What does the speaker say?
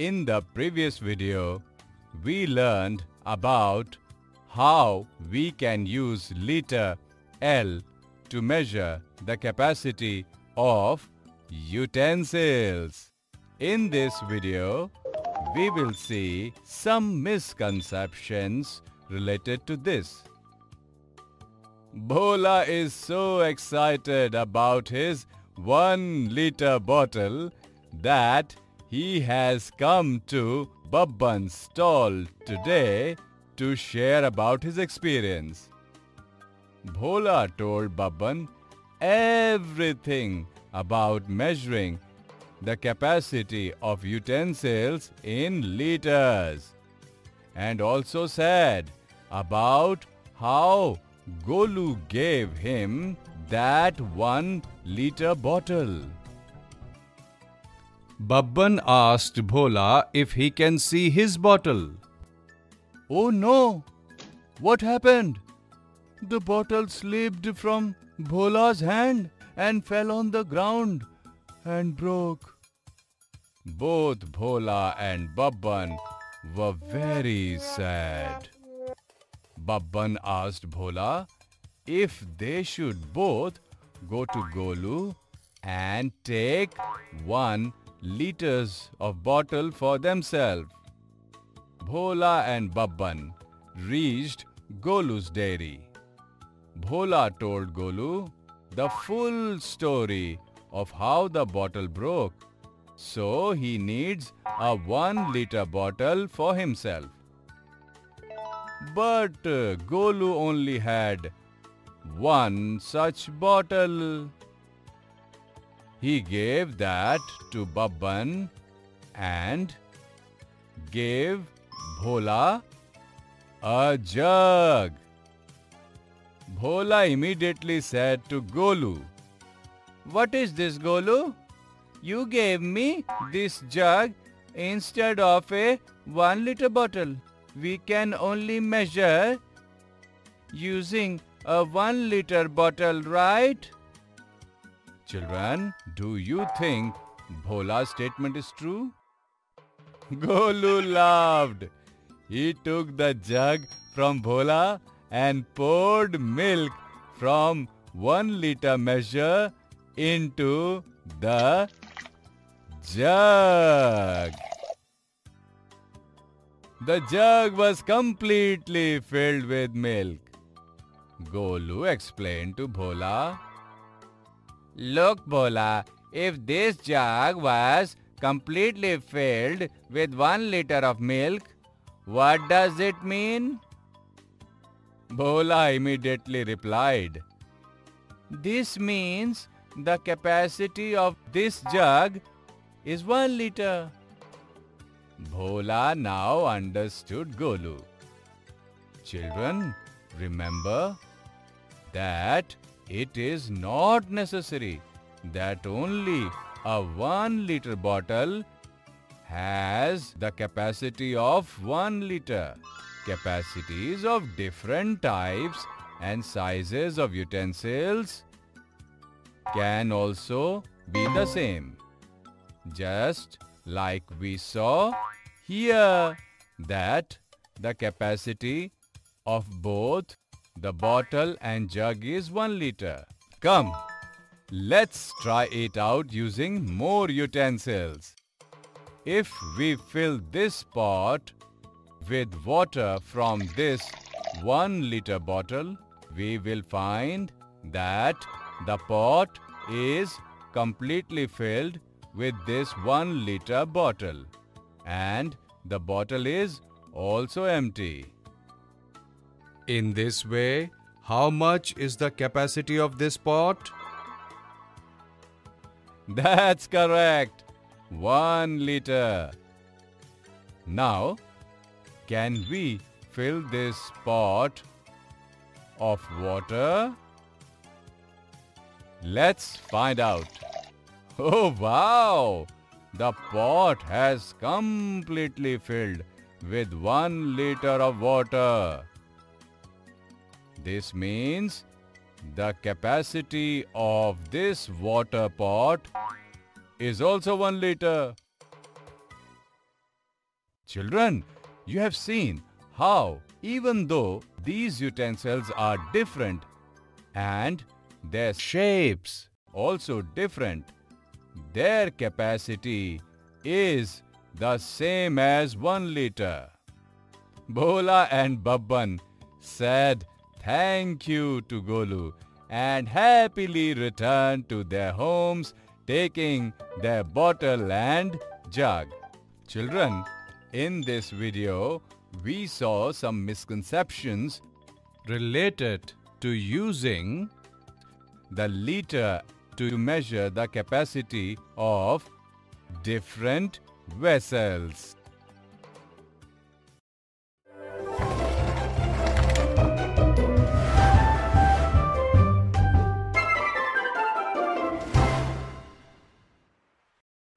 In the previous video, we learned about how we can use liter L to measure the capacity of utensils. In this video, we will see some misconceptions related to this. Bhola is so excited about his 1 liter bottle that he has come to Babban's stall today to share about his experience. Bhola told Babban everything about measuring the capacity of utensils in liters and also said about how Golu gave him that one liter bottle. Babban asked Bhola if he can see his bottle. Oh no! What happened? The bottle slipped from Bhola's hand and fell on the ground and broke. Both Bhola and Babban were very sad. Babban asked Bhola if they should both go to Golu and take one liters of bottle for themselves. Bhola and Babban reached Golu's dairy. Bhola told Golu the full story of how the bottle broke. So he needs a 1 liter bottle for himself. But uh, Golu only had one such bottle. He gave that to Babban and gave Bhola a jug. Bhola immediately said to Golu, What is this, Golu? You gave me this jug instead of a one liter bottle. We can only measure using a one liter bottle, right? Children, do you think Bhola's statement is true? Golu laughed. He took the jug from Bhola and poured milk from one liter measure into the jug. The jug was completely filled with milk. Golu explained to Bhola, Look, Bhola, if this jug was completely filled with one liter of milk, what does it mean? Bhola immediately replied, This means the capacity of this jug is one liter. Bhola now understood Golu. Children, remember that it is not necessary that only a 1 liter bottle has the capacity of 1 liter. Capacities of different types and sizes of utensils can also be the same. Just like we saw here that the capacity of both the bottle and jug is 1 liter. Come, let's try it out using more utensils. If we fill this pot with water from this 1 liter bottle, we will find that the pot is completely filled with this 1 liter bottle and the bottle is also empty. In this way, how much is the capacity of this pot? That's correct. 1 liter. Now, can we fill this pot of water? Let's find out. Oh wow! The pot has completely filled with 1 liter of water. This means the capacity of this water pot is also 1 liter. Children, you have seen how even though these utensils are different and their shapes also different, their capacity is the same as 1 liter. Bhola and Babban said thank you to Golu and happily returned to their homes taking their bottle and jug. Children, in this video, we saw some misconceptions related to using the liter to measure the capacity of different vessels.